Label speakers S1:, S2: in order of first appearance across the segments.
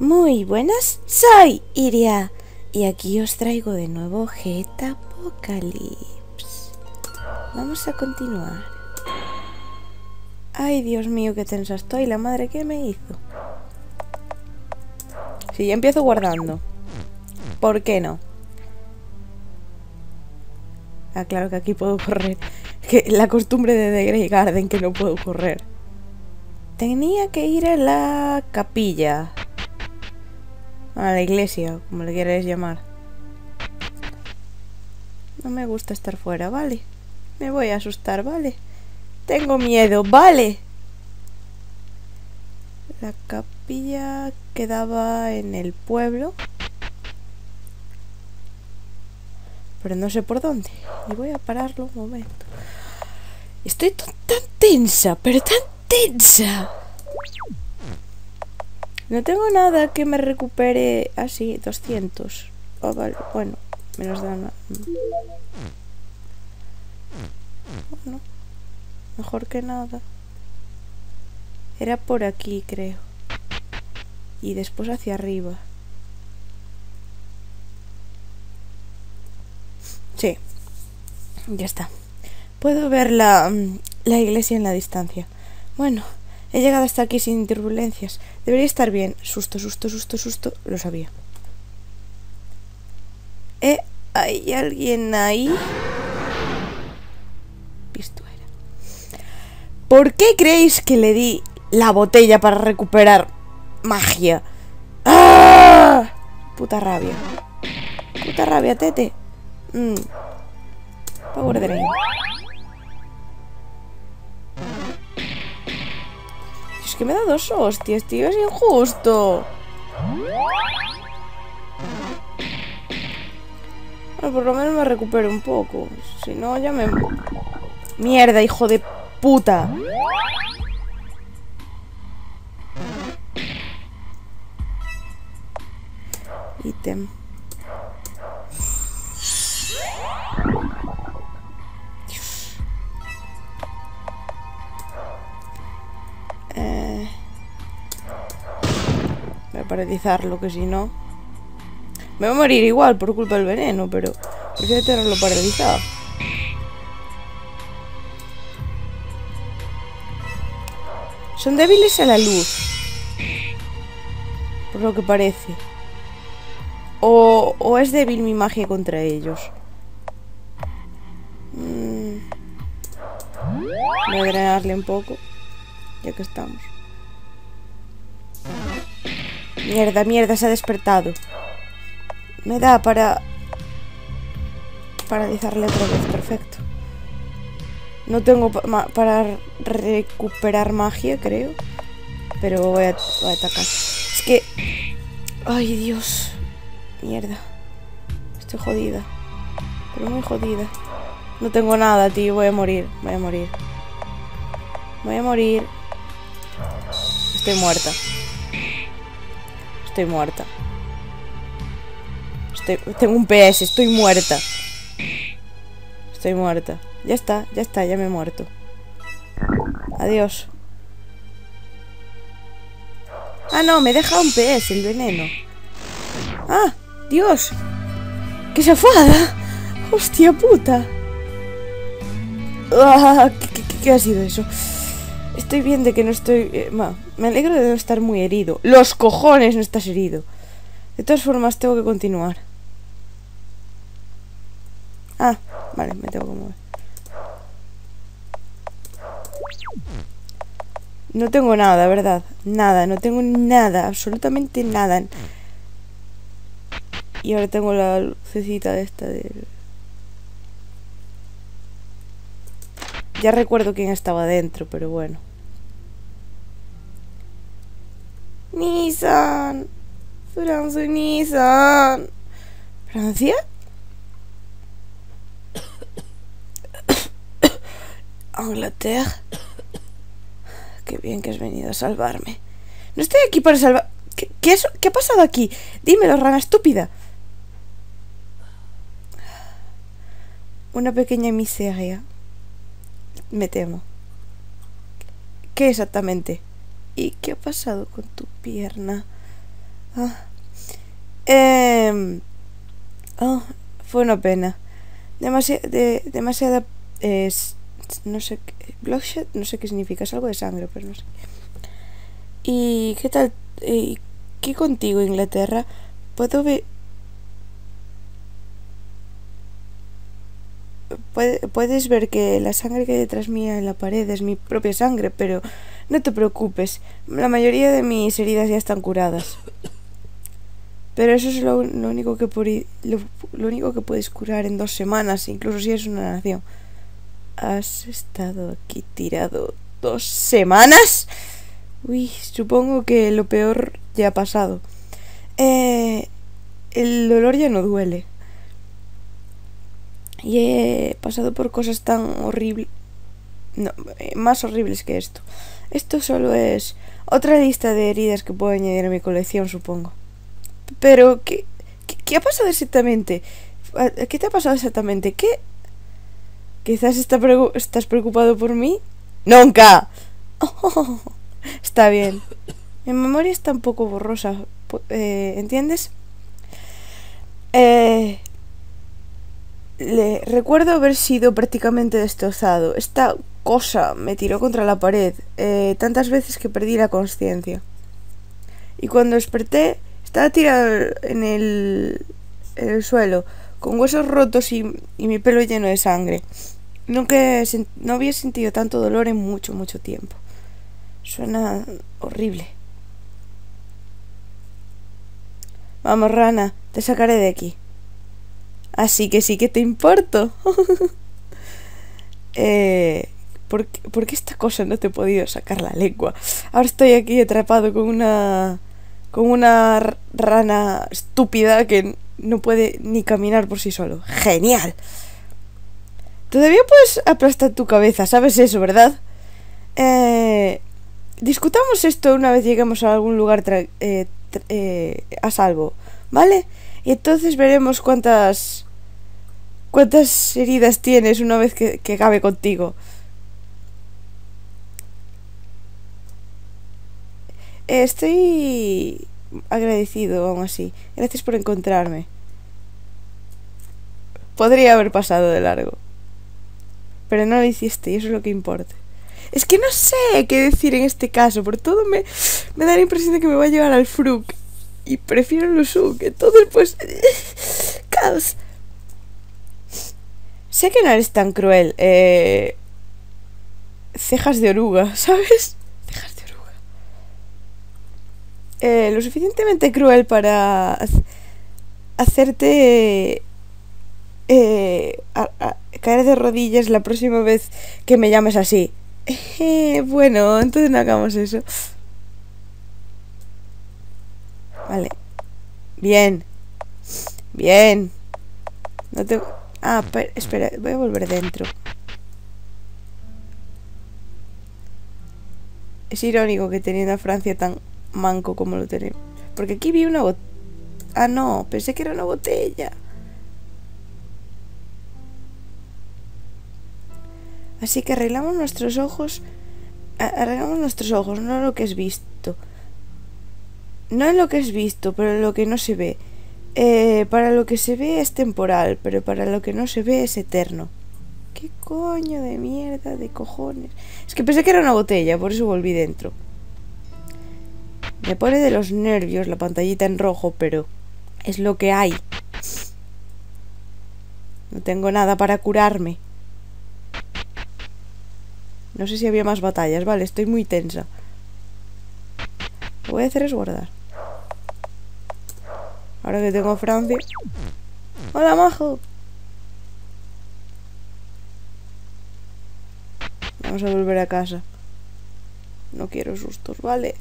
S1: Muy buenas, soy Iria y aquí os traigo de nuevo Geta Apocalypse. Vamos a continuar. Ay, Dios mío, qué tensa estoy, la madre que me hizo. Si ya empiezo guardando. ¿Por qué no? Ah, claro que aquí puedo correr. Que la costumbre de The Grey Garden que no puedo correr. Tenía que ir a la capilla. A la iglesia, como le quieres llamar. No me gusta estar fuera, ¿vale? Me voy a asustar, ¿vale? Tengo miedo, ¿vale? La capilla quedaba en el pueblo. Pero no sé por dónde. Y voy a pararlo un momento. Estoy tan tensa, pero tan tensa. No tengo nada que me recupere así, 200. Oh, vale, bueno, menos da una... Bueno, mejor que nada. Era por aquí, creo. Y después hacia arriba. Sí, ya está. Puedo ver la, la iglesia en la distancia. Bueno, he llegado hasta aquí sin turbulencias. Debería estar bien. Susto, susto, susto, susto. Lo sabía. ¿Eh? ¿Hay alguien ahí? Pistuera. ¿Por qué creéis que le di la botella para recuperar magia? ¡Ah! Puta rabia. Puta rabia, tete. Mm. Power Drain. Que me da dos hostias, tío. Es injusto. Bueno, por lo menos me recupero un poco. Si no, ya me... Mierda, hijo de puta. Ítem. Paralizarlo, que si no... Me voy a morir igual por culpa del veneno, pero... Prefiero tenerlo paralizado. Son débiles a la luz. Por lo que parece. O, o es débil mi magia contra ellos. Mm. Voy a drenarle un poco. Ya que estamos. Mierda, mierda, se ha despertado. Me da para... Paralizarle otra vez, perfecto. No tengo para recuperar magia, creo. Pero voy a, voy a atacar. Es que... Ay, Dios. Mierda. Estoy jodida. Pero muy jodida. No tengo nada, tío. Voy a morir. Voy a morir. Voy a morir. Estoy muerta. Estoy muerta. Estoy, tengo un PS. Estoy muerta. Estoy muerta. Ya está, ya está, ya me he muerto. Adiós. Ah, no, me deja un PS el veneno. Ah, Dios. ¡Qué safada! ¡Hostia puta! Ah, ¿qué, ha sido eso? Estoy bien de que no estoy... Eh, me alegro de no estar muy herido. ¡Los cojones no estás herido! De todas formas, tengo que continuar. Ah, vale, me tengo que mover. No tengo nada, ¿verdad? Nada, no tengo nada, absolutamente nada. Y ahora tengo la lucecita esta del... Ya recuerdo quién estaba dentro, pero bueno. Nissan. Francia Nissan. ¿Francia? Inglaterra. Qué bien que has venido a salvarme. No estoy aquí para salvar... ¿Qué, qué, es? ¿Qué ha pasado aquí? Dímelo, rana estúpida. Una pequeña miseria. Me temo. ¿Qué exactamente? ¿Y qué ha pasado con tu pierna? Ah. Oh, fue una pena. Demasiada, de, demasiada no sé, bloodshed, no sé qué significa, es algo de sangre, pero no sé. ¿Y qué tal? ¿Y qué contigo, Inglaterra? ¿Puedo ver...? puedes ver que la sangre que hay detrás mía en la pared es mi propia sangre, pero no te preocupes, la mayoría de mis heridas ya están curadas. Pero eso es lo, único que lo, único que puedes curar en dos semanas, incluso si es una nación. ¿Has estado aquí tirado dos semanas? Uy, supongo que lo peor ya ha pasado. Eh, el dolor ya no duele. Y he pasado por cosas tan horribles. No, eh, más horribles que esto. Esto solo es otra lista de heridas que puedo añadir a mi colección, supongo. Pero, ¿qué, qué, ha pasado exactamente? ¿Qué te ha pasado exactamente? ¿Qué? ¿Quizás estás preocupado por mí? ¡Nunca! está bien. Mi memoria está un poco borrosa, eh, ¿entiendes? Eh, le recuerdo haber sido prácticamente destrozado. Esta cosa me tiró contra la pared eh, tantas veces que perdí la conciencia. Y cuando desperté, estaba tirado en el, en el suelo, con huesos rotos y, y, mi pelo lleno de sangre. Nunca no había sentido tanto dolor en mucho, mucho tiempo. Suena horrible. Vamos, rana, te sacaré de aquí. Así que sí que te importo. eh, ¿por, qué, esta cosa no te he podido sacar la lengua? Ahora estoy aquí atrapado con una... Con una rana estúpida que no puede ni caminar por sí solo. ¡Genial! Todavía puedes aplastar tu cabeza, ¿sabes eso, verdad? Eh, discutamos esto una vez lleguemos a algún lugar eh, eh, a salvo, ¿vale? Y entonces veremos cuántas... Cuántas heridas tienes una vez que, que acabe contigo. Estoy agradecido aún así. Gracias por encontrarme. Podría haber pasado de largo. Pero no lo hiciste y eso es lo que importa. Es que no sé qué decir en este caso. Por todo me, me da la impresión de que me va a llevar al Fruk y prefiero los Suk. Entonces, pues. Caos. Sé que no eres tan cruel. Eh, cejas de oruga, ¿sabes? Cejas de oruga. Eh, lo suficientemente cruel para hacerte eh, caer de rodillas la próxima vez que me llames así. bueno, entonces no hagamos eso. Vale. Bien. Bien. No te... Ah, espera, voy a volver dentro. Es irónico que teniendo a Francia tan manco como lo tenemos. Porque aquí vi una botella. Ah, no, pensé que era una botella. Así que arreglamos nuestros ojos. Arreglamos nuestros ojos, no lo que es visto. No en lo que es visto, pero en lo que no se ve. Eh, para lo que se ve es temporal, pero para lo que no se ve es eterno. ¿Qué coño de mierda, de cojones? Es que pensé que era una botella, por eso volví dentro. Me pone de los nervios la pantallita en rojo, pero es lo que hay. No tengo nada para curarme. No sé si había más batallas, vale, estoy muy tensa. Lo que voy a hacer es guardar. Ahora que tengo Francia. ¡Hola, majo! Vamos a volver a casa. No quiero sustos, ¿vale?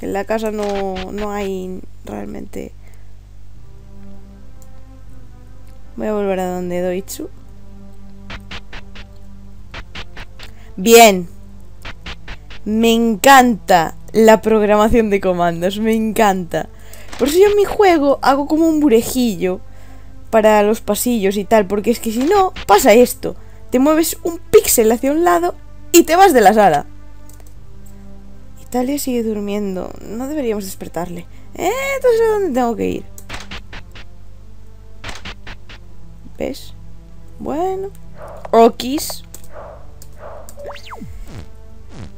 S1: En la casa no, no hay realmente... Voy a volver a donde Doitsu. Bien. Me encanta la programación de comandos, me encanta. Por eso yo en mi juego hago como un burejillo para los pasillos y tal, porque es que si no, pasa esto. Te mueves un píxel hacia un lado y te vas de la sala. Italia sigue durmiendo. No deberíamos despertarle. Eh, entonces a dónde tengo que ir. ¿Ves? Bueno. Okis.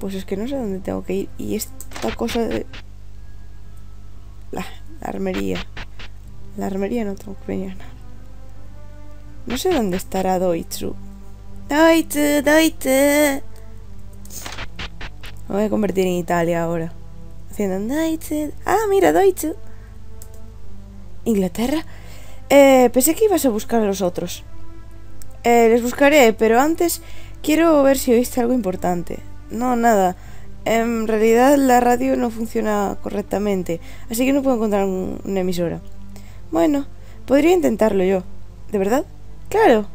S1: Pues es que no sé dónde tengo que ir. Y esta cosa de... La, armería. La armería no tengo que venir nada. No sé dónde estará Doitsu. Doitsu, Doitsu. Me voy a convertir en Italia ahora. Haciendo Doitsu. Ah, mira, Doitsu. Inglaterra. Eh, pensé que ibas a buscar a los otros. Eh, les buscaré, pero antes quiero ver si oíste algo importante. No, nada. En realidad la radio no funciona correctamente, así que no puedo encontrar una emisora. Bueno, podría intentarlo yo. ¿De verdad? Claro.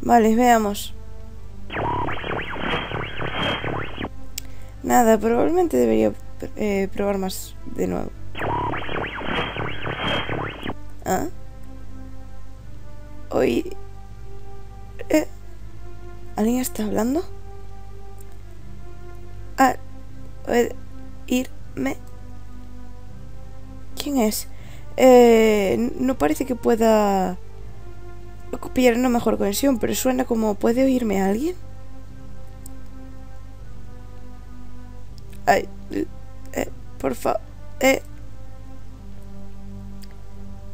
S1: Vale, veamos. Nada, probablemente debería eh, probar más de nuevo. ¿Ah? Hoy... Eh, ¿Alguien está hablando? Ah, irme. ¿Quién es? Eh, no parece que pueda copiar una mejor conexión, pero suena como ¿puede oírme alguien? Ay, eh, por favor. Eh.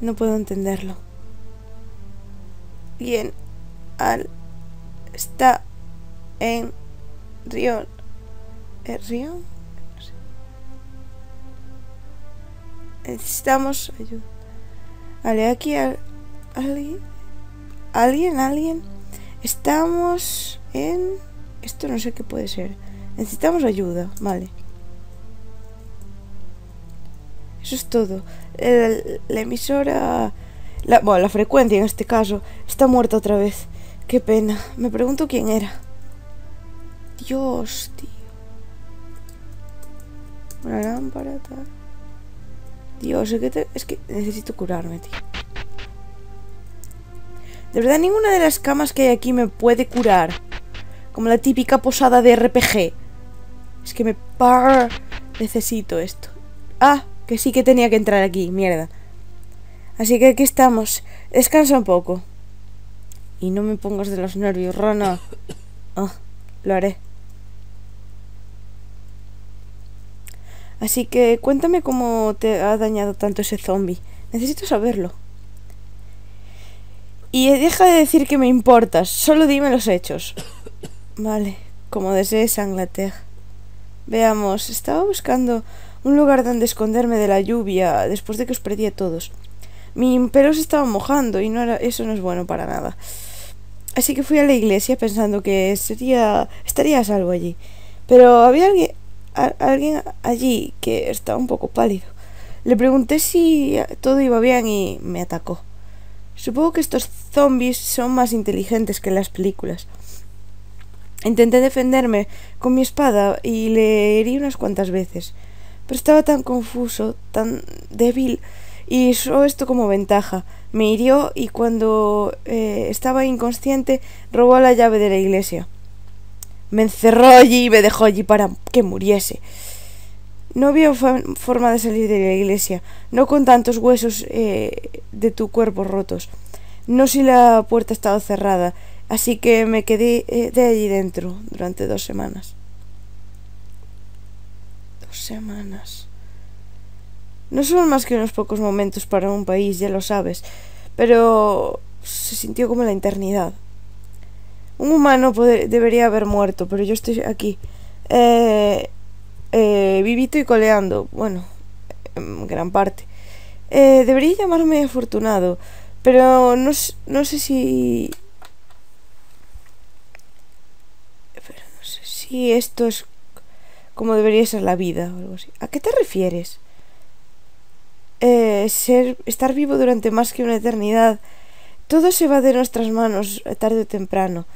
S1: No puedo entenderlo. Bien, al está en Rion. ¿Es Rion? Necesitamos ayuda. Vale, aquí al, alguien. Alguien, alguien. Estamos en. Esto no sé qué puede ser. Necesitamos ayuda, vale. Eso es todo. la emisora... La, bueno, la frecuencia en este caso está muerta otra vez. Qué pena. Me pregunto quién era. Dios, tío. Una lámpara, tal. Dios, es que, es que necesito curarme, tío. De verdad, ninguna de las camas que hay aquí me puede curar. Como la típica posada de RPG. Que me... Par... Necesito esto. Ah, que sí que tenía que entrar aquí, mierda. Así que aquí estamos. Descansa un poco. Y no me pongas de los nervios, rana. Ah, lo haré. Así que cuéntame cómo te ha dañado tanto ese zombie. Necesito saberlo. Y deja de decir que me importas, solo dime los hechos. Vale, como desees, Anglaterra. Veamos, estaba buscando un lugar donde esconderme de la lluvia después de que os perdí a todos. Mi pelo se estaba mojando y no era, eso no es bueno para nada. Así que fui a la iglesia pensando que sería estaría a salvo allí. Pero había alguien, alguien allí que estaba un poco pálido. Le pregunté si todo iba bien y me atacó. Supongo que estos zombies son más inteligentes que las películas. Intenté defenderme con mi espada y le herí unas cuantas veces pero estaba tan confuso, tan débil, y usó esto como ventaja. Me hirió y cuando eh, estaba inconsciente robó la llave de la iglesia. Me encerró allí y me dejó allí para que muriese. No había forma de salir de la iglesia, no con tantos huesos eh, de tu cuerpo rotos, no si la puerta estaba cerrada, así que me quedé eh, de allí dentro durante dos semanas semanas. No son más que unos pocos momentos para un país, ya lo sabes, pero se sintió como la eternidad. Un humano debería haber muerto, pero yo estoy aquí. Eh, eh, vivito y coleando, bueno, en gran parte. Eh, debería llamarme afortunado, pero no sé si... Pero no sé si esto es como debería ser la vida algo así. ¿A qué te refieres? Eh, ser, estar vivo durante más que una eternidad. Todo se va de nuestras manos eh, tarde o temprano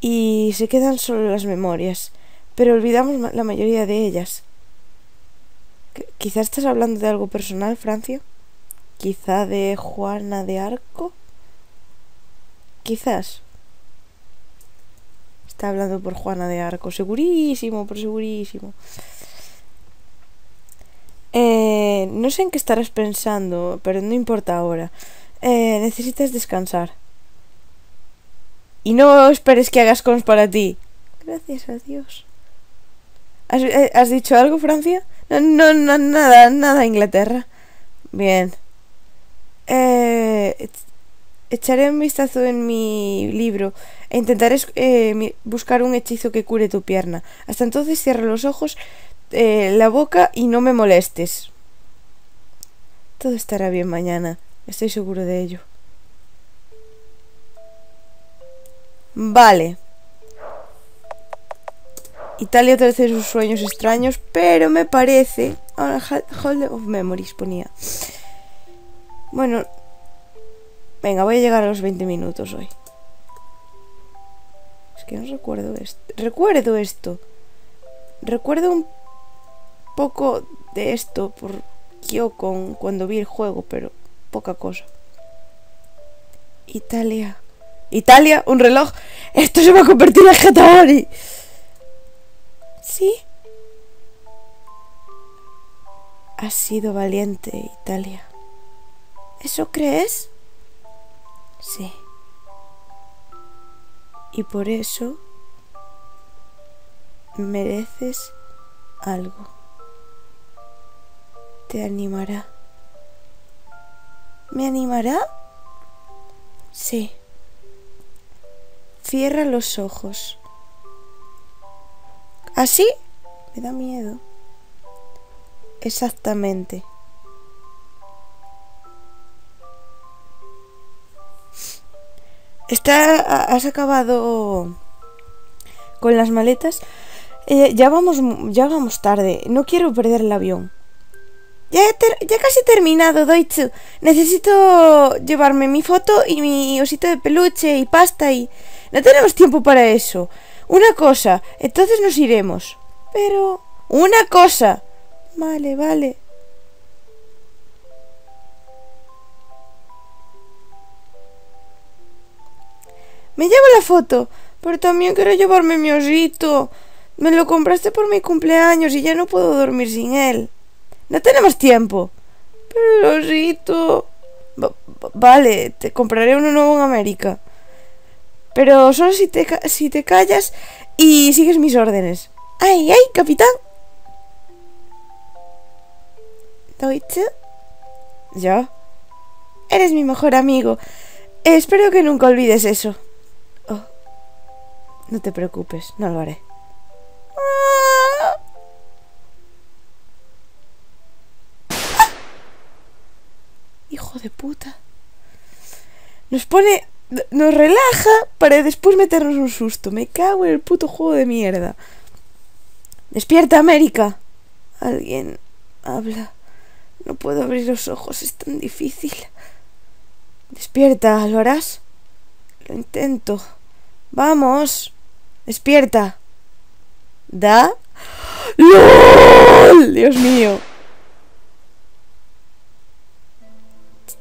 S1: y se quedan solo las memorias, pero olvidamos la mayoría de ellas. Quizás estás hablando de algo personal, Francia. Quizá de Juana de Arco. Quizás. Está hablando por Juana de Arco. Segurísimo, por segurísimo. No sé en qué estarás pensando, pero no importa ahora. Eh, necesitas descansar. Y no esperes que hagas cons para ti. Gracias a Dios. ¿Has, eh, ¿has dicho algo, Francia? No, no, no, nada, nada, Inglaterra. Bien. Eh, echaré un vistazo en mi libro e intentaré eh, buscar un hechizo que cure tu pierna. Hasta entonces cierra los ojos, eh, la boca y no me molestes. Todo estará bien mañana, estoy seguro de ello. Vale. Italia otra sus sueños extraños, pero me parece... Hold of Memories ponía. Bueno. Venga, voy a llegar a los 20 minutos hoy. Recuerdo esto. Recuerdo esto. Recuerdo un poco de esto por Kyokon cuando vi el juego, pero poca cosa. Italia. Italia, un reloj. Esto se va a convertir en Getabori. Sí. Has sido valiente, Italia. ¿Eso crees? Sí. Y por eso mereces algo. Te animará. ¿Me animará? Sí. Cierra los ojos. ¿Así? Me da miedo. Exactamente. Está, has acabado con las maletas. Eh, ya vamos, ya vamos tarde. No quiero perder el avión. Ya, casi he terminado, Deutsche. Necesito llevarme mi foto y mi osito de peluche y pasta y... No tenemos tiempo para eso. Una cosa, entonces nos iremos. Pero... Una cosa. Vale, vale. Me llevo la foto, pero también quiero llevarme mi osito. Me lo compraste por mi cumpleaños y ya no puedo dormir sin él. No tenemos tiempo. Pero el osito... vale, te compraré uno nuevo en América. Pero solo si te, si te callas y sigues mis órdenes. ¡Ay, ay, capitán! ¿Deutsche? ¿Yo? Eres mi mejor amigo. Espero que nunca olvides eso. No te preocupes, no lo haré. Hijo de puta. Nos pone... Nos relaja para después meternos un susto. Me cago en el puto juego de mierda. Despierta, América. Alguien habla. No puedo abrir los ojos, es tan difícil. Despierta, ¿lo harás? Lo intento. Vamos. Despierta. ¿Da? ¡LOL! Dios mío.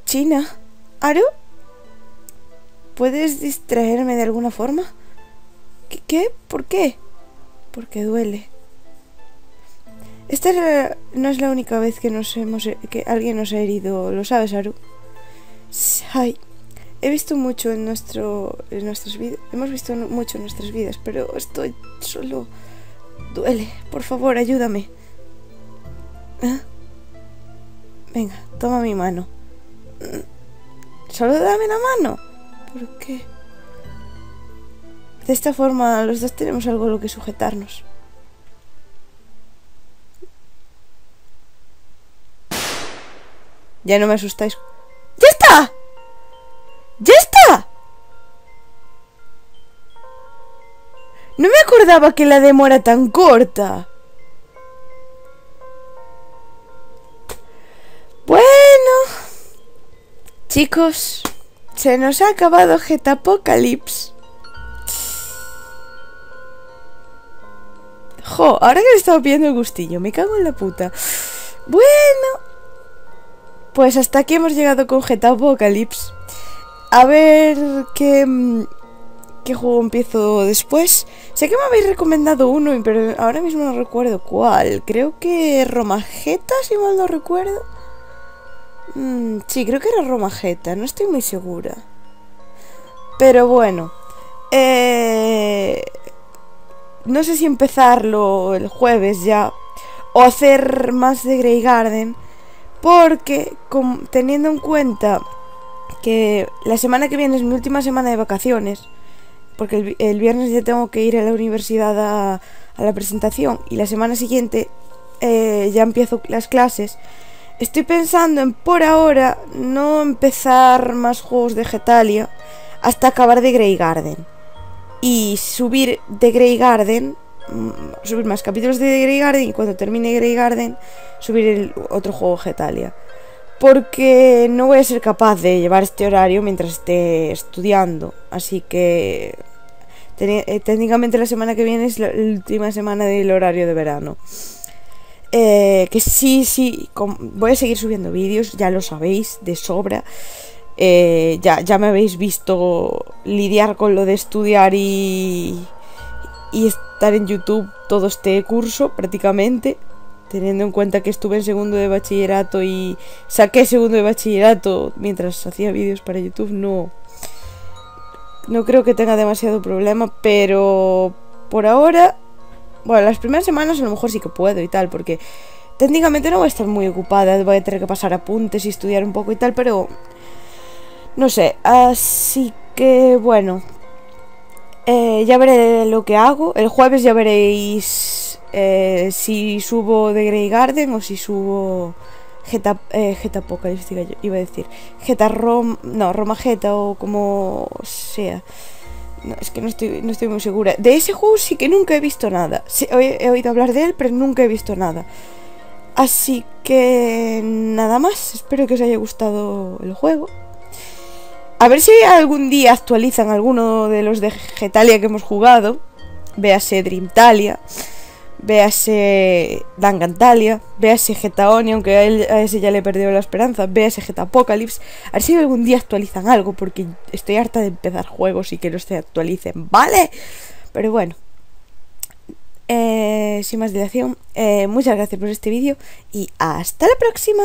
S1: China. ¿Aru? ¿Puedes distraerme de alguna forma? ¿Qué? ¿Por qué? Porque duele. Esta no es la única vez que nos hemos que alguien nos ha herido, ¿lo sabes, Aru? Ay. He visto mucho en nuestro en nuestras vidas, hemos visto mucho en nuestras vidas, pero estoy solo duele. Por favor, ayúdame. ¿Eh? Venga, toma mi mano. Solo dame la mano. ¿Por qué? De esta forma los dos tenemos algo a lo que sujetarnos. Ya no me asustáis. ¡Ya está! Que la demo era tan corta. Bueno. Chicos, se nos ha acabado Getapocalypse. Jo, ahora que le estaba pidiendo el gustillo, me cago en la puta. Bueno. Pues hasta aquí hemos llegado con Getapocalypse. A ver qué, mm, qué juego empiezo después. Sé que me habéis recomendado uno, pero ahora mismo no recuerdo cuál. Creo que Romageta, si mal no recuerdo. Mm, sí, creo que era Romageta, no estoy muy segura. Pero bueno. Eh, no sé si empezarlo el jueves ya. O hacer más de Grey Garden. Porque teniendo en cuenta que la semana que viene es mi última semana de vacaciones. Porque el, viernes ya tengo que ir a la universidad a, la presentación. Y la semana siguiente eh, ya empiezo las clases. Estoy pensando en por ahora no empezar más juegos de Getalia hasta acabar de Grey Garden. Y subir de Grey Garden, mm, subir más capítulos de Grey Garden y cuando termine Grey Garden, subir el otro juego Getalia. Porque no voy a ser capaz de llevar este horario mientras esté estudiando. Así que técnicamente la semana que viene es la última semana del horario de verano. Eh, que sí, sí, voy a seguir subiendo vídeos, ya lo sabéis, de sobra. Eh, ya, ya me habéis visto lidiar con lo de estudiar y estar en YouTube todo este curso prácticamente. Teniendo en cuenta que estuve en segundo de bachillerato y saqué segundo de bachillerato mientras hacía vídeos para YouTube, no. No creo que tenga demasiado problema, pero por ahora bueno, las primeras semanas a lo mejor sí que puedo y tal, porque técnicamente no voy a estar muy ocupada, voy a tener que pasar apuntes y estudiar un poco y tal, pero no sé, así que bueno, eh, ya veré lo que hago. El jueves ya veréis eh, si subo de Grey Garden o si subo Geta, eh, Geta Apocalypse, iba a decir. Geta Rom, no, Roma Geta o como sea. No, es que no estoy, no estoy muy segura. De ese juego sí que nunca he visto nada. he, oído hablar de él, pero nunca he visto nada. Así que nada más. Espero que os haya gustado el juego. A ver si algún día actualizan alguno de los de Getalia que hemos jugado. Véase Dreamtalia véase Dangantalia, véase Getaoni, aunque a, él, a ese ya le he perdido la esperanza, véase Geta Apocalypse, a ver si algún día actualizan algo, porque estoy harta de empezar juegos y que no se actualicen, ¿vale? Pero bueno, eh, sin más dilación, eh, muchas gracias por este vídeo y hasta la próxima.